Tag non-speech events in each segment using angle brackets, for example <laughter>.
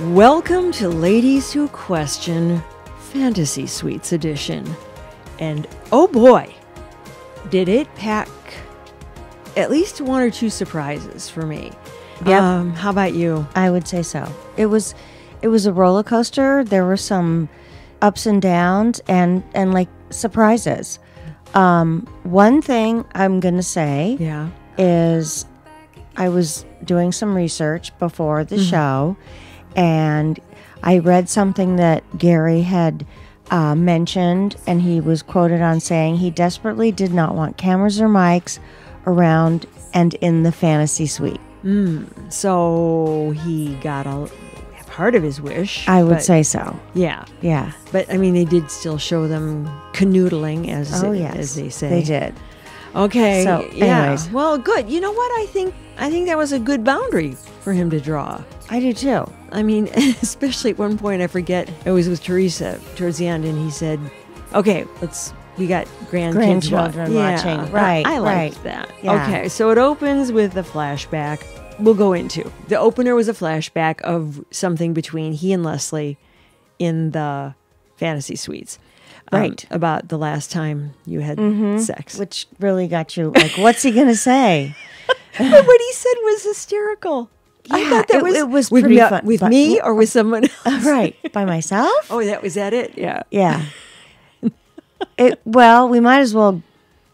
Welcome to Ladies Who Question Fantasy Suites Edition. And oh boy, did it pack at least one or two surprises for me. Yep. Um, how about you? I would say so. It was it was a roller coaster. There were some ups and downs and and like surprises. Um, one thing I'm gonna say Yeah. is I was doing some research before the show, and I read something that Gary had uh, mentioned, and he was quoted on saying he desperately did not want cameras or mics around and in the fantasy suite. So he got a part of his wish. I would but- say so. Yeah. Yeah. But I mean, they did still show them canoodling, as, Oh yes, as they say. They did. Okay. So, yeah. Well, good. You know what? I think I think that was a good boundary for him to draw. I do too. I mean, <laughs> especially at one point, I forget. it was with Theresa towards the end, and he said, "Okay, let's." We got grandkids Grandchildren wa- watching. Yeah, Right, I liked right. that. Yeah. Okay, so it opens with a flashback. We'll go into the opener was a flashback of something between he and Leslie in the fantasy suites. Um, Right. about the last time you had sex. Which really got you like, what's he gonna say? <laughs> But what he said was hysterical. I thought that it- was, it was with pretty me, fun, with but- me or with someone <laughs> else. right. By myself? <laughs> Oh, that was that it. Yeah. Yeah. it well, we might as well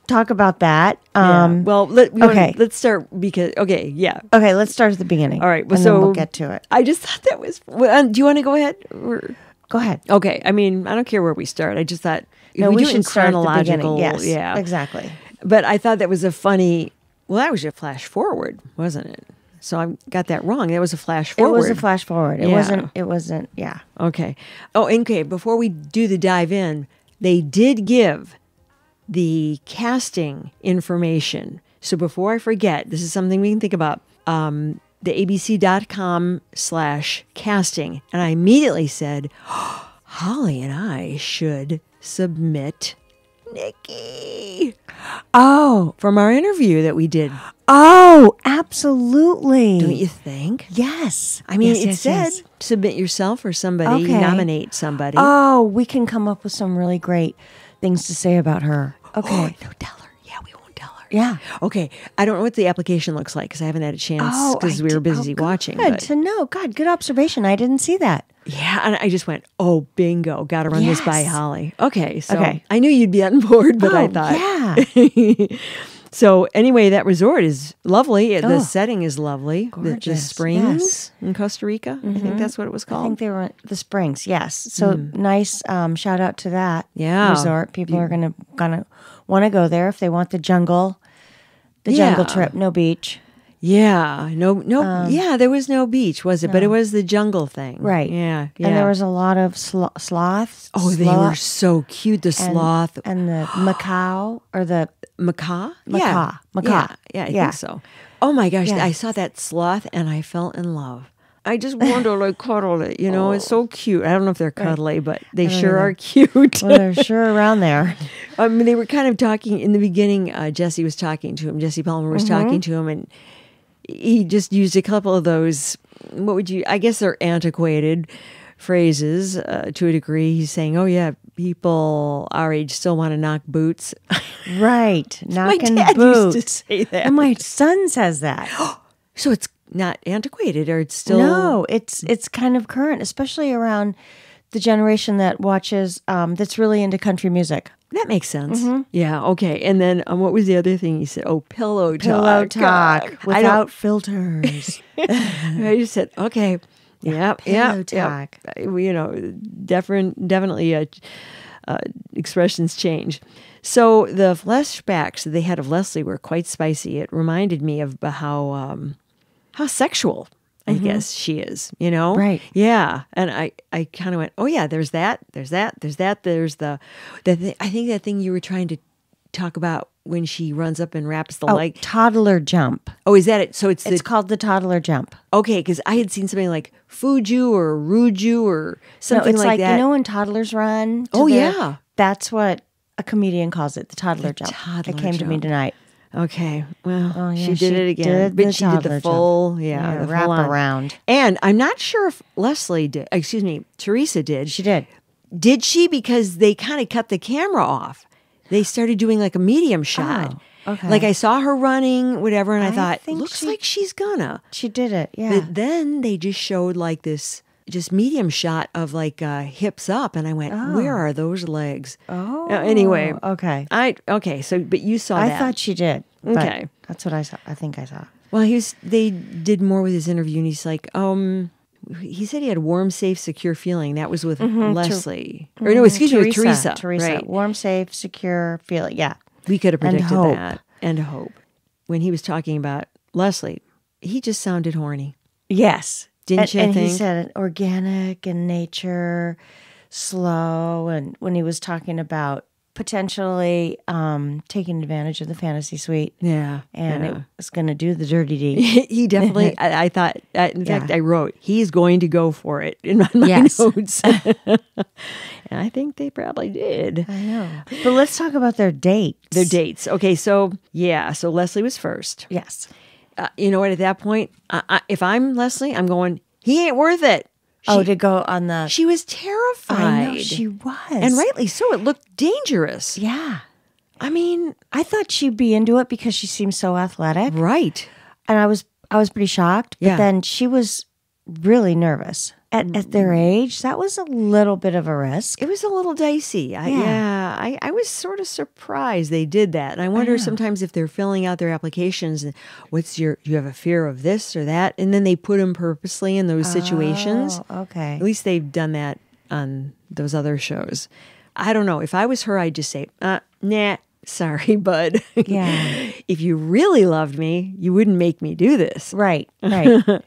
talk about that. Yeah. Um well, let, we wanna- okay. let's start because okay, yeah. okay, let's start at the beginning. All right. Well, and so then we'll get to it. I just thought that was. Well, um, do you want to go ahead? Or, Go ahead. okay. I mean, I don't care where we start. I just thought No, we, we, should start chronological. beginning. Yes. Yeah. Exactly. But I thought that was a funny. Well, that was a flash forward, wasn't it? So I got that wrong. That was a flash forward. It was a flash forward. It Yeah. wasn't it wasn't yeah. Okay. Oh, okay. Before we do the dive in, they did give the casting information. So before I forget, this is something we can think about. Um, the abc.com slash casting. And I immediately said, <gasps> Holli and I should submit Nikki Oh. from our interview that we did. Oh, absolutely. Don't you think? Yes. I mean, Yes, it yes, said yes. submit yourself or somebody, Okay. nominate somebody. Oh, we can come up with some really great things to say about her. <gasps> Okay. no, tell her. Yeah, we won't tell her. Yeah. Okay, I don't know what the application looks like because I haven't had a chance because I we were did- oh, busy watching. Good but- to know. God, good observation. I didn't see that. yeah, and I just went, oh, bingo, got to run this by Holli. Okay, so Okay. I knew you'd be on <laughs> board, but I Oh, thought. yeah. <laughs> So anyway, that resort is lovely. The Oh. setting is lovely. The- The, Gorgeous, springs yes. Mm-hmm. in Costa Rica. I think that's what it was called. I think they were the Springs. Yes. So nice. Um, shout out to that. Yeah. resort. People are gonna gonna want to go there if they want the jungle, the jungle trip. No beach. yeah, no, no, yeah. There was no beach, was it? But it was the jungle thing, Um, Right. Yeah, yeah. And there was a lot of slo- sloths. oh, they were so cute. The and- sloth, and the <gasps> macaw or the macaw, Macaw. yeah, Macaw. yeah, yeah I Yeah. think so. Oh my gosh, Yeah. I saw that sloth and I fell in love. I just wanted to like <laughs> cuddle it. You know, it's so cute. I don't know if they're cuddly, but they sure are cute. well, they're <laughs> sure around there. I mean, they were kind of talking in the beginning. Uh, Jesse was talking to him. Jesse Palmer was Mm-hmm. talking to him, and he just used a couple of those. What would you? I guess they're antiquated phrases uh, to a degree. He's saying, "Oh yeah, people our age still want to knock boots." Right. <laughs> My dad boots. used to say that. And my son says that. <gasps> So it's not antiquated, or it's still No, it's it's kind of current, especially around the generation that watches um, that's really into country music. That makes sense. Mm-hmm. Yeah. Okay. And then um, what was the other thing you said? Oh, pillow talk. Pillow talk <laughs> without filters. <laughs> I just said, okay. Yep. pillow Yep. talk. Yep. You know, different, definitely uh, uh, expressions change. So the flashbacks that they had of Leslie were quite spicy. It reminded me of how um, how sexual. I guess she is, you know? Mm-hmm. Right. Yeah. And I, I kind of went, oh, yeah, there's that, there's that, there's that, there's the, the th- I think that thing you were trying to talk about when she runs up and wraps the oh, leg. toddler jump. Oh, is that it? So it's, It's the, called the toddler jump. okay, because I had seen something like Fuju or Ruju or something no, it's like, like, that. you know when toddlers run. to Oh, their- yeah. that's what a comedian calls it, the toddler jump. toddler it came to me tonight. Okay. Well, Oh, yeah, she did she it again, did but she did the full, yeah, Yeah, the wrap around. And I'm not sure if Leslie did. Excuse me, Theresa did. She did. Did she? Because they kind of cut the camera off. They started doing like a medium oh, shot. Oh, okay. Like I saw her running, whatever, and I, I thought, looks she- like she's gonna. She did it. Yeah. But then they just showed like this just medium shot of like uh, hips up, and I went, where are those legs? oh. Uh, anyway, Okay. I okay. So, but you saw I that. thought she did. Okay. That's what I saw. I think I saw. Well, he was. They did more with his interview, and he's like, um, he said he had warm, safe, secure feeling. That was with Leslie, or no, excuse me, with Theresa. Mm-hmm. Theresa. Right. Warm, safe, secure feeling. Yeah. We could have And predicted hope. that, and hope. When he was talking about Leslie, he just sounded horny. Yes. Didn't and, you and he said organic and nature, slow. And when he was talking about potentially um, taking advantage of the fantasy suite Yeah, and yeah. it was going to do the dirty deed. <laughs> he definitely. <laughs> I, I thought. In fact, Yeah. I wrote he's going to go for it in my, my Yes. <laughs> notes, and I think they probably did. I know. But let's talk about their dates. Their dates. Okay, so yeah, so Leslie was first. Yes. Uh, you know what? At that point, I, I, if I'm Leslie, I'm going. He ain't worth it. She, oh, to go on the. she was terrified. I know she was. and rightly so. It looked dangerous. Yeah. I mean, I thought she'd be into it because she seemed so athletic. right? and I was I was pretty shocked. But Yeah. then she was really nervous. At, at their age, that was a little bit of a risk. It was a little dicey. I, yeah, Yeah. I, I was sort of surprised they did that. And I wonder sometimes if they're filling out their applications and what's your, you have a fear of this or that? And then they put them purposely in those situations. Oh, okay. At least they've done that on those other shows. I don't know. If I was her, I'd just say, uh, nah, sorry, <laughs> bud. Yeah. if you really loved me, you wouldn't make me do this. Right, right. <laughs>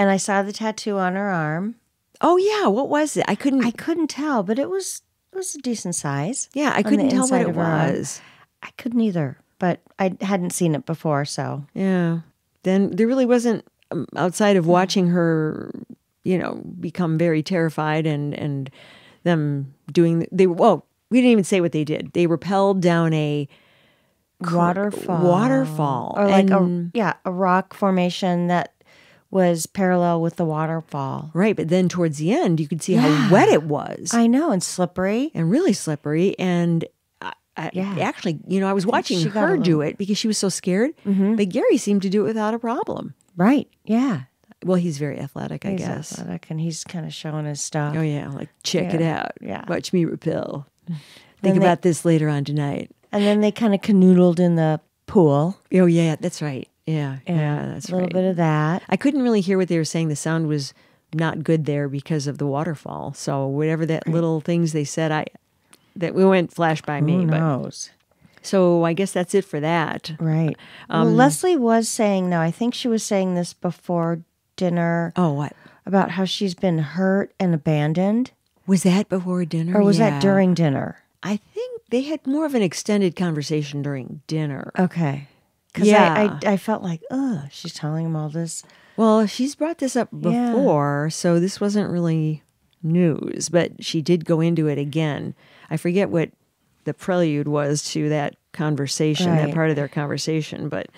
and I saw the tattoo on her arm. Oh, yeah. What was it? I couldn't. I couldn't tell, but it was it was a decent size. yeah, I couldn't tell what it of her arm. was. I couldn't either, but I hadn't seen it before, so Yeah. Then there really wasn't um, outside of watching her, you know, become very terrified and and them doing they well, we didn't even say what they did. They rappelled down a waterfall, waterfall or like and- a yeah a rock formation that was parallel with the waterfall. right, but then towards the end you could see how wet it was I know, and slippery. and really slippery and I, I, Yeah. actually, you know, I was watching she got a her do it because she was so scared. Mm-hmm. But Gary seemed to do it without a problem. Right. Yeah. Well, he's very athletic, I He's guess. athletic and he's kind of showing his stuff. Oh yeah, like check it out. yeah. watch me repel. <laughs> Think they- about this later on tonight. And then they kind of canoodled in the pool. Oh yeah, that's right. Yeah, yeah, that's a little right. bit of that. I couldn't really hear what they were saying. The sound was not good there because of the waterfall. So whatever that little things they said, I that we went flash by me. Who But knows? so I guess that's it for that. Right. Um, well, Leslie was saying, now I think she was saying this before dinner Oh, what about how she's been hurt and abandoned. was that before dinner, Or was Yeah. that during dinner? I think they had more of an extended conversation during dinner. Okay. Because Yeah. I, I, I felt like, ugh, she's telling him all this. Well, she's brought this up Yeah. before, so this wasn't really news, but she did go into it again. I forget what the prelude was to that conversation, that part of their conversation, but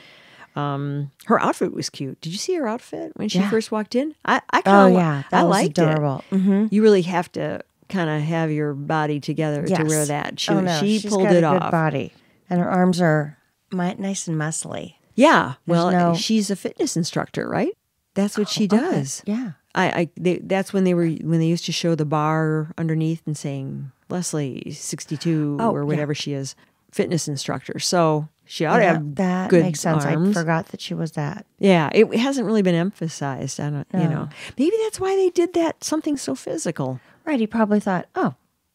um, her outfit was cute. Did you see her outfit when she Yeah. first walked in? I, I Oh, kinda, oh yeah. That I was liked adorable. Mm-hmm. You really have to kind of have your body together to wear that. She, oh, no. she she's pulled got it a good off. body. And her arms are mi- nice and muscly. Yeah. Well, no- she's a fitness instructor, right? That's what she oh, Okay. does. Yeah. I, I they, that's when they were when they used to show the bar underneath and saying Leslie sixty two Oh, or yeah. whatever she is, fitness instructor. So she ought to have that good makes sense. arms. I forgot that she was that. Yeah, it, it hasn't really been emphasized. I don't, you know, oh. maybe that's why they did that something so physical. Right. He probably thought, oh,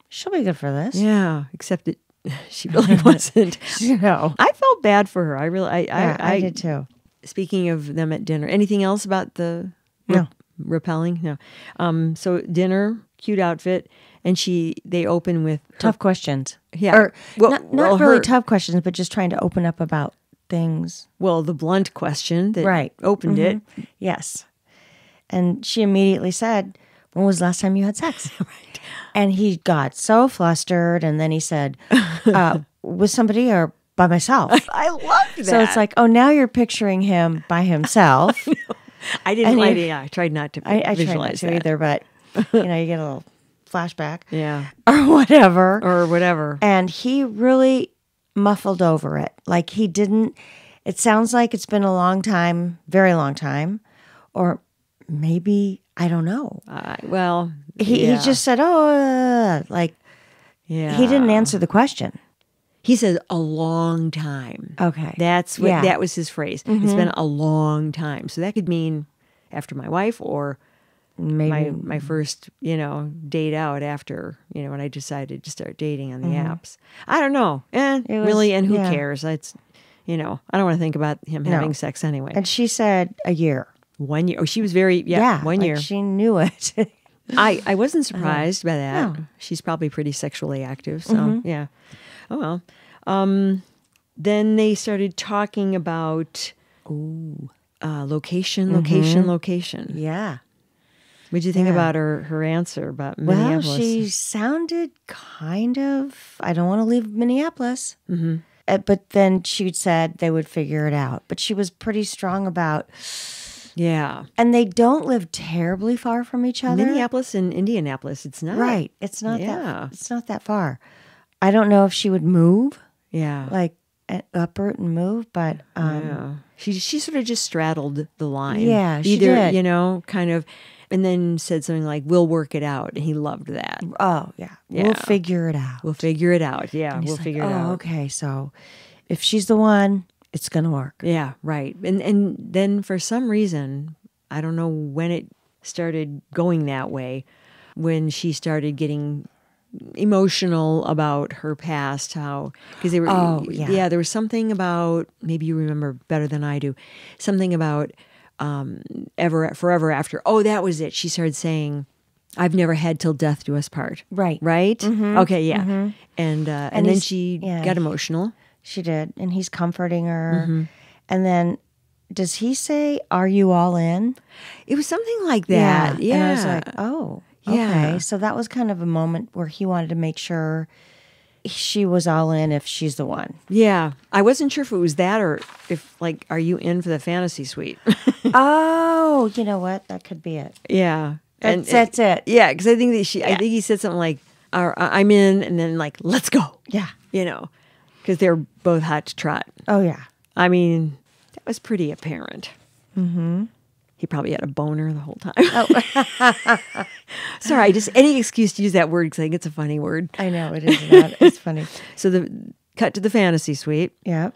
she'll be good for this. Yeah, except it, <laughs> she really <laughs> wasn't. You know. I felt bad for her. I really, I, Yeah, I, I, did too. Speaking of them at dinner, anything else about the No. repelling? No. Um, so dinner, cute outfit, and she they open with her- Tough questions. Yeah. Or Well- not, not well, really her- tough questions, but just trying to open up about things. well the blunt question that Right. opened it. Yes. And she immediately said, When was the last time you had sex? <laughs> right. And he got so flustered. And then he said, <laughs> uh, With somebody or by myself. <laughs> I love that. So it's like, oh, now you're picturing him by himself. I didn't. and I, you- yeah, I tried not to I, I try not visualize to that. either, but you know, you get a little flashback Yeah, or whatever. or whatever. and he really muffled over it. Like he didn't. It sounds like it's been a long time, very long time, or maybe I don't know. Uh, well, He yeah, he just said, "Oh," uh," like yeah. he didn't answer the question. He said a long time. Okay, That's what Yeah. that was his phrase. It's been a long time. So that could mean after my wife or maybe my my first, you know, date out after, you know, when I decided to start dating on the apps. I don't know. And was- really and who yeah. cares? It's you know, I don't want to think about him having sex anyway. And she said a year. One year. Oh, she was very yeah, Yeah, one like year. She knew it. <laughs> I, I wasn't surprised by that. Uh-huh. No. Mm-hmm. She's probably pretty sexually active. So, yeah. Oh, well. Um, then they started talking about uh, location, location, Mm-hmm. location. yeah. What'd you think Yeah. about her, her answer about Well, Minneapolis? she sounded kind of. I don't want to leave Minneapolis. Mm-hmm. Uh, but then she said they would figure it out. But she was pretty strong about. Yeah. And they don't live terribly far from each other. Minneapolis and Indianapolis. It's not. Right. It's not Yeah. that. It's not that far. I don't know if she would move, Yeah. like uproot and move, but um, yeah. She, she sort of just straddled the line. Yeah, she Either, did. you know, kind of, and then said something like, we'll work it out. And he loved that. oh yeah, Yeah. we'll figure it out. We'll figure it out. Yeah, we'll like, figure oh, it out. Okay, so if she's the one, it's gonna work. Yeah, right. And and then for some reason, I don't know when it started going that way, when she started getting emotional about her past, how because they were Oh, yeah. yeah there was something about maybe you remember better than I do, something about um ever forever after. Oh, that was it. She started saying I've never had till death do us part. Right. Right? Okay, yeah. And uh, and, then she yeah. got emotional. She did, and he's comforting her. Mm-hmm. And then, does he say, "Are you all in?" It was something like that. Yeah. And I was like, "Oh, Yeah. okay." So that was kind of a moment where he wanted to make sure she was all in if she's the one. Yeah, I wasn't sure if it was that or if like, are you in for the fantasy suite? <laughs> oh, you know what? That could be it. yeah, That's, that's it. Yeah, because I think that she, I think he said something like, "Uh, "I'm in," and then like, "Let's go." Yeah. You know, because they're both hot to trot. Oh yeah. I mean, that was pretty apparent. Mm-hmm. He probably had a boner the whole time. Oh. <laughs> Sorry, just any excuse to use that word because I think it's a funny word. I know it is. Not, it's funny. <laughs> So the cut to the fantasy suite. Yeah.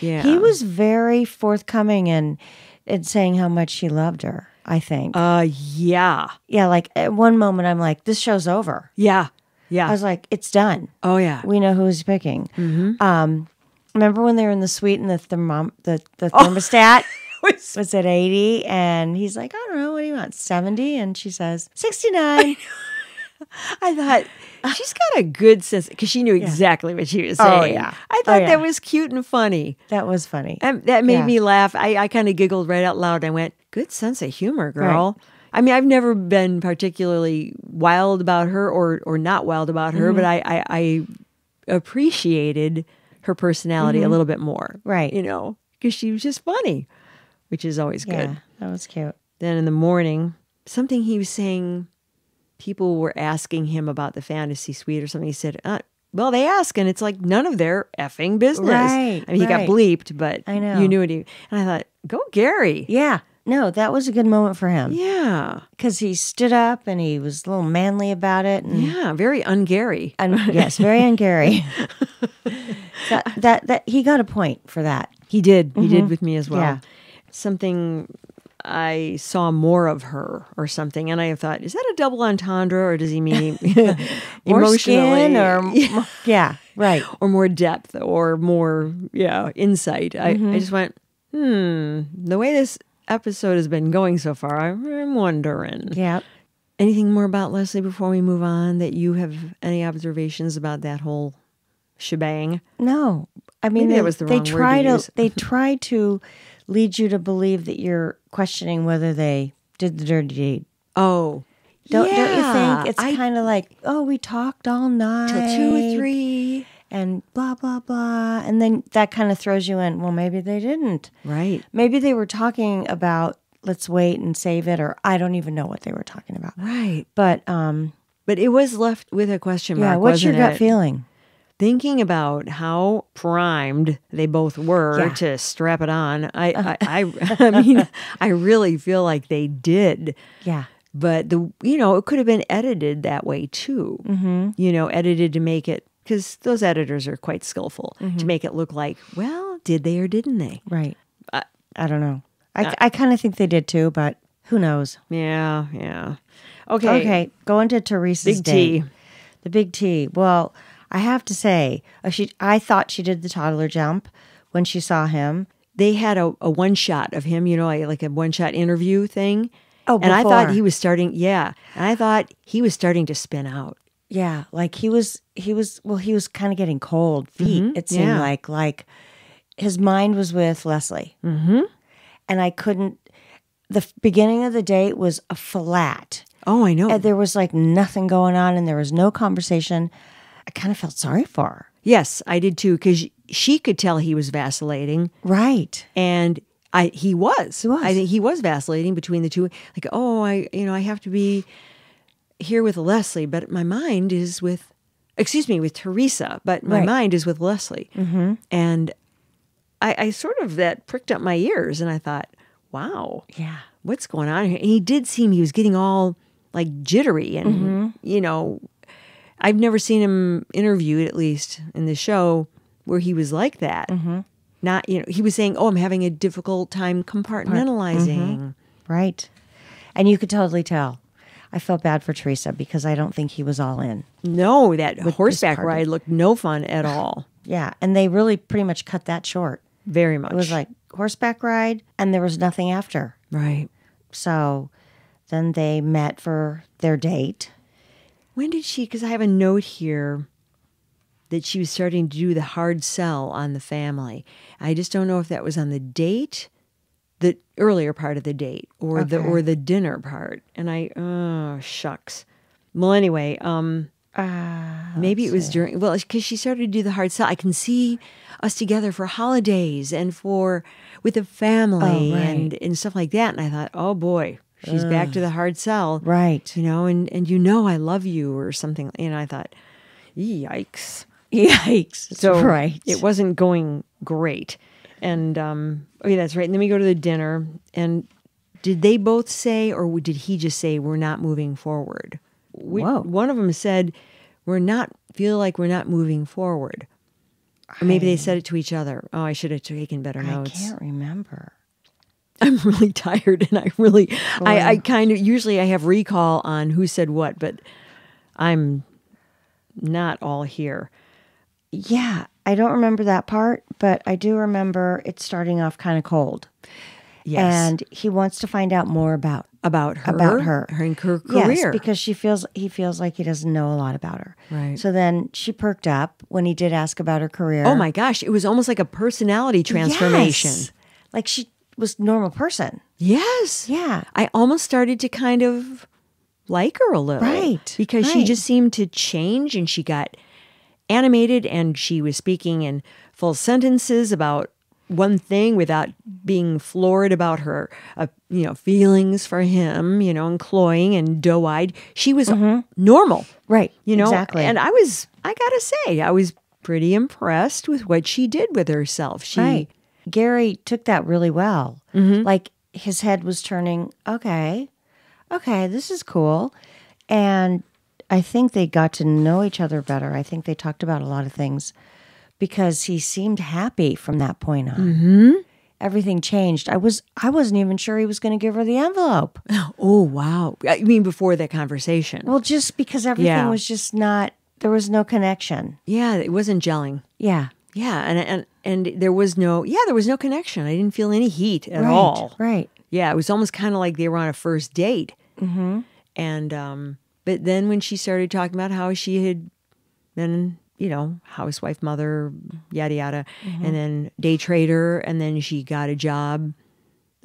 Yeah, He was very forthcoming and and saying how much he loved her. I think. Uh, yeah, yeah. Like at one moment, I'm like, "This show's over." yeah, yeah. I was like, "It's done. oh yeah. We know who's picking." Mm-hmm. Um, remember when they were in the suite and the thermom- the the Oh. thermostat <laughs> Was- <laughs> was at 80 and he's like, "I don't know, what do you want? 70?" And she says, "69." <laughs> I thought she's got a good sense because she knew exactly what she was saying. Oh, yeah. I Oh, thought yeah. that was cute and funny. that was funny. And that made Yeah. me laugh. I, I kind of giggled right out loud. I went, "Good sense of humor, girl." I mean, I've never been particularly wild about her or or not wild about her, Mm-hmm. but I, I I appreciated her personality a little bit more. Mm-hmm. Right. You know, because she was just funny, which is always good. Yeah, that was cute. Then in the morning, something he was saying, people were asking him about the fantasy suite or something. He said, uh, well, they ask, and it's like none of their effing business. Right, I mean, he got bleeped, but I know. you knew what he. And I thought, go Gary. Yeah. No, that was a good moment for him Yeah, because he stood up and he was a little manly about it. And, yeah, very un-Gary. yes, very ungary. <laughs> that, that that he got a point for that. He did. He did with me as well. Mm-hmm. Yeah. Something I saw more of her or something, and I thought, is that a double entendre, or does he mean <laughs> <laughs> emotionally, or yeah, right. or more depth, or more yeah insight? I, I just went, hmm. The way this episode has been going so far, I'm, wondering. Yeah. Anything more about Leslie before we move on? That you have any observations about that whole shebang? No, I mean Maybe they, that was the they wrong word to try to, use. they <laughs> try to lead you to believe that you're questioning whether they did the dirty deed. Oh, Don't, don't you think it's kind of like oh we talked all night till two or three. And blah blah blah, and then that kind of throws you in. Well, maybe they didn't. Right. Maybe they were talking about let's wait and save it, or I don't even know what they were talking about. Right. But um, But it was left with a question mark. yeah, what's your gut it? feeling? Thinking about how primed they both were Yeah. to strap it on, I, <laughs> I, I, I mean, <laughs> I really feel like they did. Yeah, But the, you know, it could have been edited that way too. Mm-hmm. You know, edited to make it because those editors are quite skillful Mm-hmm. to make it look like, well, did they or didn't they? right. I, I don't know. I, I kind of think they did too, but who knows? Yeah, yeah. Okay. Okay, going to Theresa's Big. T. The big T. Well, I have to say, uh, she. I thought she did the toddler jump when she saw him. They had a, a one shot of him, you know, like a one shot interview thing. Oh, before. and I thought he was starting, yeah. And I thought he was starting to spin out. Yeah, like he was. He was. Well, he was kind of getting cold feet. It seemed Mm-hmm. yeah. like like his mind was with Leslie, mm-hmm. and I couldn't. The beginning of the date was a flat. Oh, I know. And there was like nothing going on, and there was no conversation. I kind of felt sorry for her. yes, I did too, because she could tell he was vacillating. Right. And I he was. He was. I think he was vacillating between the two. Like, oh, I you know, I have to be here with Leslie, but my mind is with excuse me, with Theresa, but my Right. mind is with Leslie. Mm-hmm. And I, I sort of that pricked up my ears and I thought, wow, Yeah. what's going on here? And he did seem he was getting all like jittery and Mm-hmm. you know, I've never seen him interviewed at least in the show where he was like that. Mm-hmm. Not you know, he was saying, "Oh, I'm having a difficult time compartmentalizing." Right. And you could totally tell. I felt bad for Theresa because I don't think he was all in. No, that horseback ride looked no fun at <sighs> all. Yeah. And they really pretty much cut that short. Very much. It was like horseback ride and there was nothing after. right. So then they met for their date. When did she? Because I have a note here that she was starting to do the hard sell on the family. I just don't know if that was on the date, the earlier part of the date, or the or the dinner part. And I, oh shucks. Well, anyway, um, maybe it was during. Well, because she started to do the hard sell. I can see us together for holidays and for with the family Oh, right. and and stuff like that. And I thought, oh boy, she's back to the hard sell Right. you know, and and you know I love you or something. And I thought, yikes. <laughs> Yikes. So right. it wasn't going great. And um, oh yeah, that's right. And then we go to the dinner. And did they both say, or did he just say, "We're not moving forward"? We, Whoa. One of them said, "We're not feel like we're not moving forward." Or maybe they said it to each other. Oh, I should have taken better notes. I can't remember. I'm <laughs> really tired and I really I, I kind of usually I have recall on who said what, but I'm not all here. Yeah. I don't remember that part, but I do remember it starting off kind of cold. Yes. And he wants to find out more about about her about her. her and her Yes, career. because she feels he feels like he doesn't know a lot about her. Right. So then she perked up when he did ask about her career. oh my gosh, it was almost like a personality transformation. Yes. Like she was normal person. Yes. Yeah. I almost started to kind of like her a little. Right, Because she just seemed to change and she got animated and she was speaking in full sentences about one thing without being floored about her uh, you know feelings for him you know and cloying and doe-eyed she was normal Right. you know exactly. and i was i gotta say i was pretty impressed with what she did with herself she right. Gary took that really well. Mm-hmm. Like his head was turning, okay, okay, this is cool. And I think they got to know each other better. I think they talked about a lot of things because he seemed happy from that point on. Mm-hmm. Everything changed. I was I wasn't even sure he was going to give her the envelope. <gasps> oh wow i mean before that conversation Well, just because everything Yeah. was just not there was no connection. yeah it wasn't gelling Yeah. Yeah, and and and there was no yeah, there was no connection. I didn't feel any heat at right. all. Right. Yeah, it was almost kind of like they were on a first date. Mm-hmm. And um, but then when she started talking about how she had been, you know, housewife, mother, yada yada, mm-hmm. and then day trader, and then she got a job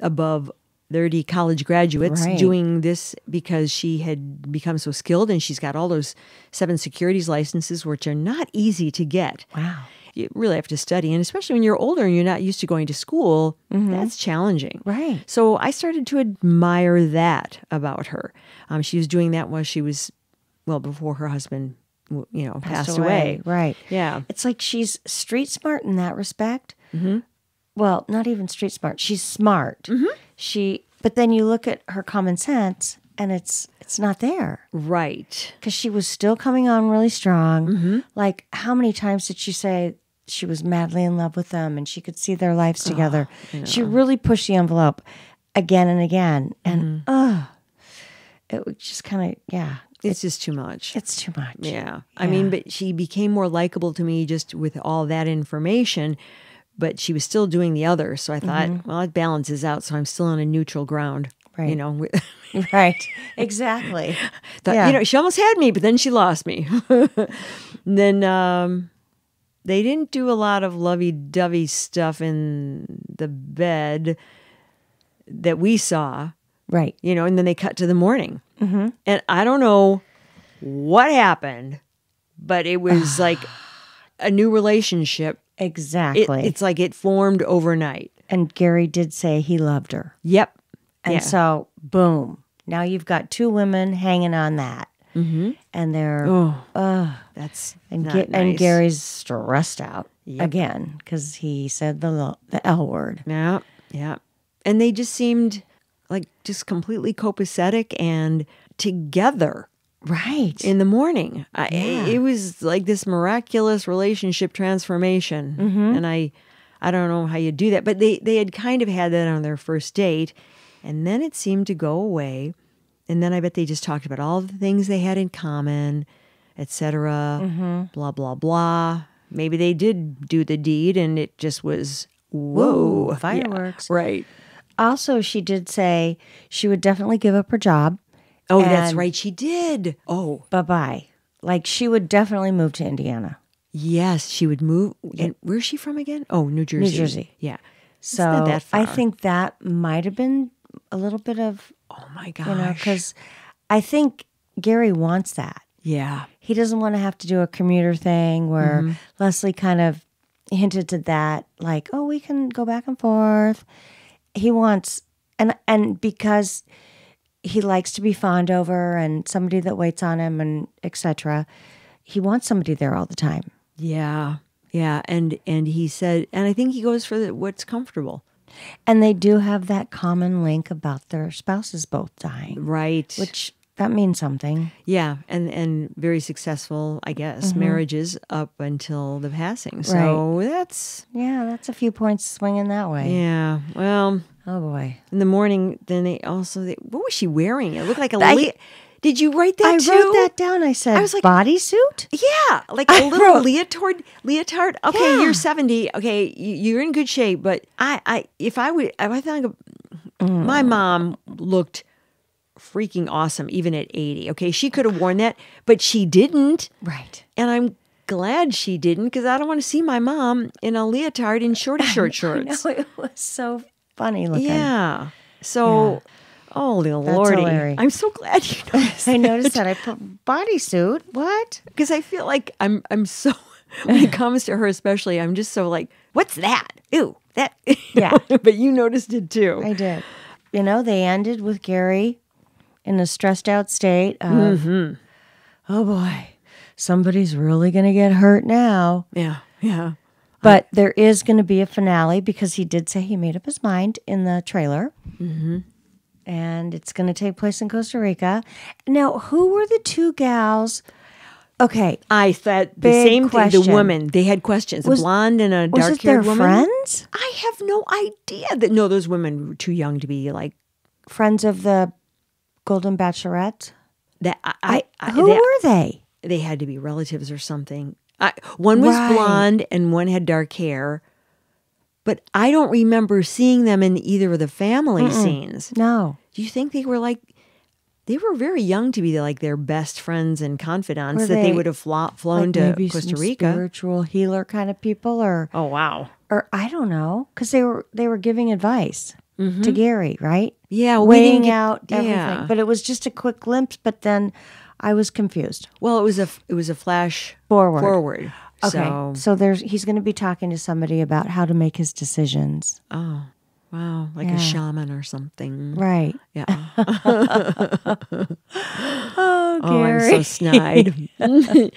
above 30 college graduates Right. doing this because she had become so skilled and she's got all those seven securities licenses, which are not easy to get. Wow. You really have to study. And especially when you're older and you're not used to going to school, that's challenging. Mm-hmm. Right. So I started to admire that about her. Um, she was doing that while she was, well, before her husband, you know, passed, away. Right. Yeah. It's like she's street smart in that respect. Mm-hmm. Well, not even street smart. She's smart. Mm-hmm. She, but then you look at her common sense, and it's it's not there Right. because she was still coming on really strong. Mm-hmm. Like, how many times did she say she was madly in love with them and she could see their lives together? she really pushed the envelope again and again, and uh it was just kind of yeah, It's just too much. it's too much. Yeah. I mean, but she became more likable to me just with all that information, but she was still doing the other. So I thought, well, it balances out. So I'm still on a neutral ground. Right. You know, <laughs> <laughs> Right. Exactly. <laughs> thought, Yeah. you know, she almost had me, but then she lost me. And then um, they didn't do a lot of lovey dovey stuff in the bed that we saw, Right. you know, and then they cut to the morning. Mm-hmm. And I don't know what happened, but it was <sighs> like a new relationship. It, Exactly. it's like it formed overnight. and Gary did say he loved her. Yep. And yeah. so, boom. Now you've got two women hanging on that. Mm-hmm. And they're, oh, that's and, Ga- and. Gary's stressed out again because he said the, lo- the L word. Yeah, yeah. And they just seemed like just completely copacetic and together Right. in the morning. I, It was like this miraculous relationship transformation, and I, I don't know how you do that, but they they had kind of had that on their first date, and then it seemed to go away, and then I bet they just talked about all the things they had in common, etc. Mm-hmm. Blah blah blah. Maybe they did do the deed, and it just was whoa, Whoa, Yeah, fireworks. right? also, she did say she would definitely give up her job. Oh, that's right. She did. Oh, Bye bye. Like she would definitely move to Indiana. yes. She would move. And where's she from again? Oh, New Jersey. New Jersey. Yeah. So I think that might have been a little bit of, Oh my gosh. you know, because I think Gary wants that. yeah. he doesn't want to have to do a commuter thing where Mm-hmm. Leslie kind of hinted to that, like, oh, we can go back and forth. He wants, and and because he likes to be fawned over and somebody that waits on him and etc. He wants somebody there all the time. Yeah. Yeah. And and he said, and I think he goes for the, what's comfortable. And they do have that common link about their spouses both dying, Right. which that means something. yeah. And and very successful, I guess, mm-hmm. marriages up until the passing. So that's Yeah, that's a few points swinging that way. yeah. Well, Oh boy. in the morning, then they also they, what was she wearing? It looked like a. I- did you write that I too? wrote that down. I said, I was like- bodysuit? Yeah, like I a little wrote- leotard. Leotard. Okay, Yeah. you're seventy. Okay, you- you're in good shape. But I, I, if I would, if I think of, Mm. my mom looked freaking awesome even at eighty. Okay, she could have worn that, but she didn't, Right. and I'm glad she didn't because I don't want to see my mom in a leotard and shorty <laughs> short shorts. No, it was so funny looking. Yeah. So, oh lordy, hilarious. I'm so glad you <laughs> noticed. I noticed that. I put bodysuit. What? because I feel like I'm I'm so <laughs> when it <laughs> comes to her especially I'm just so like what's that ew that Yeah. but you noticed it too I did. You know, they ended with Gary in a stressed out state of, Mm-hmm. oh boy, somebody's really going to get hurt now. yeah yeah But there is going to be a finale because he did say he made up his mind in the trailer. Mm-hmm. And it's going to take place in Costa Rica. Now, who were the two gals? Okay. I thought the same thing the question. women they had questions Was- a blonde and a Was dark it their haired woman friends? I have no idea that no those women were too young to be like Friends of the Golden Bachelorette? that I, I, I Who were they? they had to be relatives or something I, one was Right. blonde and one had dark hair but I don't remember seeing them in either of the family scenes No. Do you think they were like they were very young to be like their best friends and confidants Were that they, they, would have flo- flown Like to Costa Rica? spiritual healer kind of people or Oh wow. or I don't know cuz they were they were giving advice. Mm-hmm. to Gary, right? Yeah, weighing get- out everything. yeah. But it was just a quick glimpse. But then I was confused. Well, it was a it was a flash Forward. Forward. Okay, So, so, there's he's going to be talking to somebody about how to make his decisions. oh, wow, like Yeah. a shaman or something. Right. Yeah. <laughs> <laughs> Oh, Oh, I'm so snide. <laughs>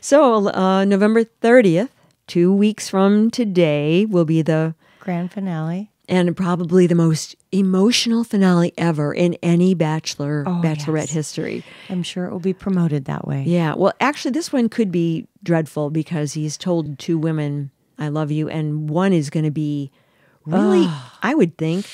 so, uh, November 30th, two weeks from today, will be the Grand finale. And probably the most emotional finale ever in any Bachelor Oh, Bachelorette yes. history. I'm sure it will be promoted that way. Yeah. Well, actually, this one could be dreadful because he's told two women, "I love you," and one is going to be really, I would think,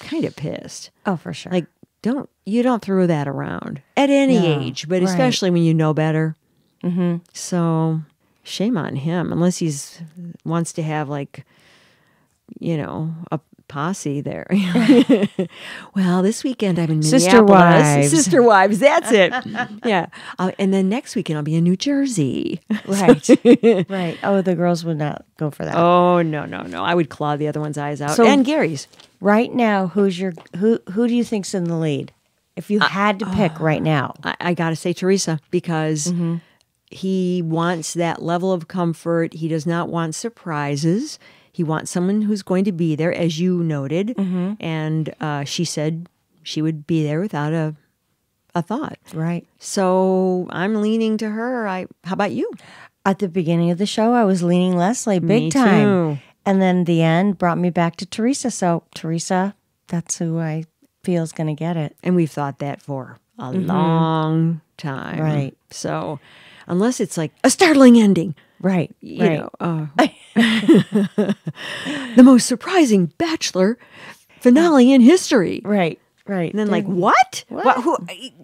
kind of pissed. Oh, for sure. Like, don't you don't throw that around at any No, age, but right. especially when you know better. Mm-hmm. So, shame on him, unless he's wants to have like, you know, a posse there. <laughs> <laughs> well, this weekend I'm in Sister wives. Sister wives. That's it. <laughs> yeah, uh, and then next weekend I'll be in New Jersey. right. right. Oh, the girls would not go for that. Oh no no no! I would claw the other one's eyes out So- and Gary's. Right now, who's your who? Who do you think's in the lead? If Uh, you had to pick right now, I, I got to say Theresa because Mm-hmm. he wants that level of comfort. He does not want surprises. He wants someone who's going to be there, as you noted. Mm-hmm. And uh, she said she would be there without a a thought. right So I'm leaning to her. I. How about you? at the beginning of the show, I was leaning Leslie big Me time, too. and then the end brought me back to Theresa. So Theresa, that's who I feel is going to get it. And we've thought that for a long time. Mm-hmm. Right. So unless it's like a startling ending, Right. you right. know, uh, <laughs> the most surprising Bachelor finale in history. Right. Right. And then, like, what? What? who,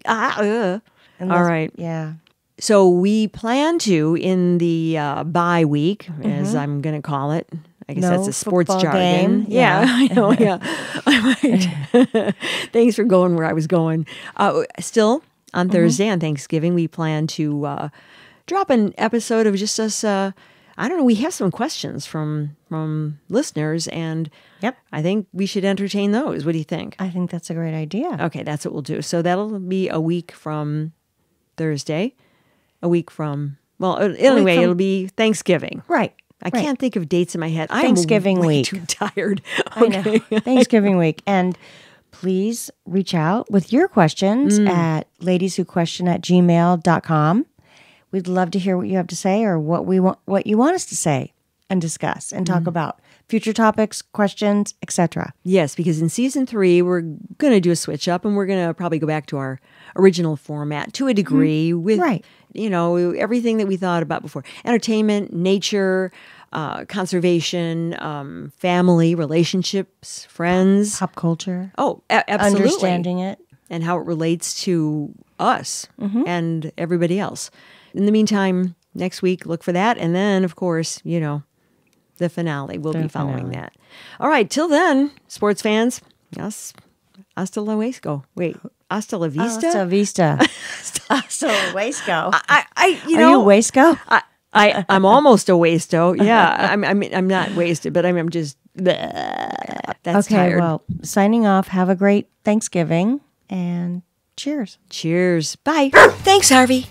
ah, uh. And All. Yeah. So we plan to in the uh, bye week, as Mm-hmm. I'm going to call it. I guess No that's a sports jargon. game. <laughs> Yeah, Yeah. I know. Yeah, I might. <laughs> Thanks for going where I was going. Uh, still Mm-hmm. on Thursday on Thanksgiving, we plan to uh, drop an episode of just us. Uh, I don't know. We have some questions from from listeners, and Yep. I think we should entertain those. What do you think? I think that's a great idea. Okay, that's what we'll do. So that'll be a week from Thursday, a week from well, uh, anyway, from- it'll be Thanksgiving. Right. I right. can't think of dates in my head. I'm Thanksgiving way week. Too tired. <laughs> I know. <laughs> Thanksgiving week. And please reach out with your questions Mm. at ladieswhoquestion at gmail.com. We'd love to hear what you have to say or what we want what you want us to say and discuss and talk about future topics, questions, etc. Yes, because in season three, we're going to do a switch up and we're going to probably go back to our original format to a degree with, Right. you know, everything that we thought about before entertainment, nature, uh, conservation, um, family, relationships, friends. Pop culture, Oh, a- absolutely. understanding it. and how it relates to us Mm-hmm. and everybody else. In the meantime, next week, look for that. And then, of course, you know, the finale. We'll be following finale. that. All right. Till then, sports fans, us, hasta la Huesco. Wait, hasta la oh, vista? Hasta vista. <laughs> Hasta waistco. I, I, you Are know, you a waistco? I, I, I'm almost a wasto. Yeah, I'm, I'm, I'm not wasted, but I'm, I'm just. That's okay, tired. well, signing off. Have a great Thanksgiving and cheers. Cheers. Bye. Thanks, Harvey.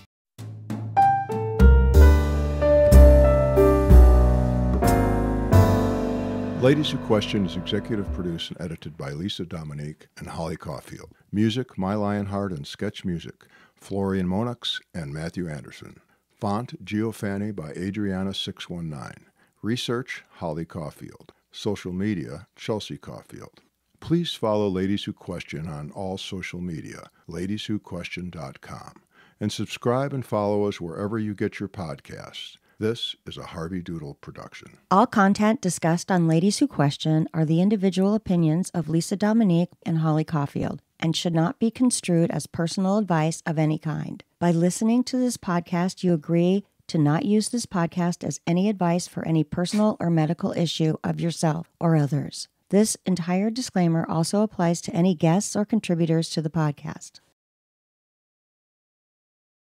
Ladies Who Question is executive produced and edited by Lisë Dominique and Holli Caulfield. Music, My Lionheart and Sketch Music, Florian Moenks and Matthew Anderson. Font, Geofanny by Adriana619. Research, Holli Caulfield. Social media, Chelsea Caulfield. Please follow Ladies Who Question on all social media, ladieswhoquestion.com, and subscribe and follow us wherever you get your podcasts. This is a Harvey Doodle production. All content discussed on Ladies Who Question are the individual opinions of Lisë Dominique and Holli Caulfield and should not be construed as personal advice of any kind. By listening to this podcast, you agree to not use this podcast as any advice for any personal or medical issue of yourself or others. This entire disclaimer also applies to any guests or contributors to the podcast.